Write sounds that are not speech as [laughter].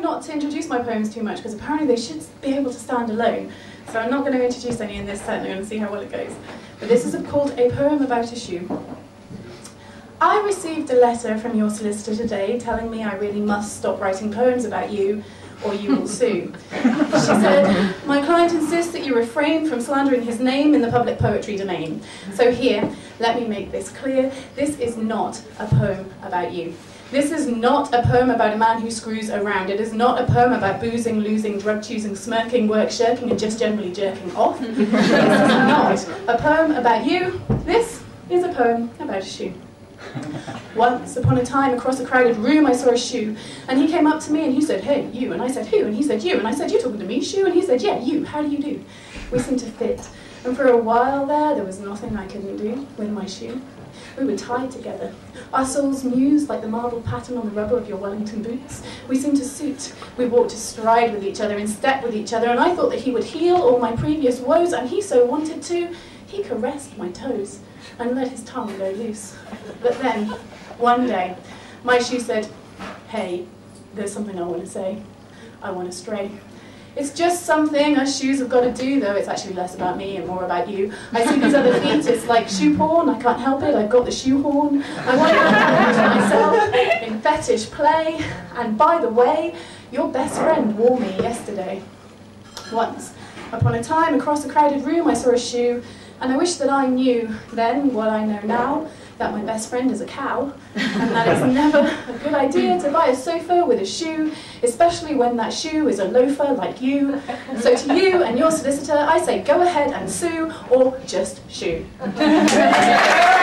not to introduce my poems too much because apparently they should be able to stand alone. So I'm not going to introduce any in this set and I'm going to see how well it goes. But this is called A Poem About a Shoe. I received a letter from your solicitor today telling me I really must stop writing poems about you or you will sue. She said, my client insists that you refrain from slandering his name in the public poetry domain. So here, let me make this clear, this is not a poem about you. This is not a poem about a man who screws around. It is not a poem about boozing, losing, drug choosing, smirking, work shirking, and just generally jerking off. this is not a poem about you. This is a poem about a shoe. Once upon a time, across a crowded room, I saw a shoe, and he came up to me and he said, hey, you, and I said, who? And he said, you, and I said, you're talking to me, shoe? And he said, yeah, you, how do you do? We seemed to fit, and for a while there, there was nothing I couldn't do with my shoe. We were tied together. Our souls mused like the marble pattern on the rubber of your Wellington boots. We seemed to suit. We walked astride with each other, in step with each other, and I thought that he would heal all my previous woes, and he so wanted to. He caressed my toes and let his tongue go loose. But then, one day, my shoe said, hey, there's something I want to say. I want to stray. It's just something us shoes have got to do, though it's actually less about me and more about you. I see these other feet, it's like shoe porn, I can't help it, I've got the shoe horn. I want to myself in fetish play. And by the way, your best friend wore me yesterday. Once, upon a time, across a crowded room, I saw a shoe, and I wish that I knew then what I know now, that my best friend is a cow, and that it's [laughs] never a good idea to buy a sofa with a shoe, especially when that shoe is a loafer like you. So to you and your solicitor, I say go ahead and sue, or just shoe. [laughs]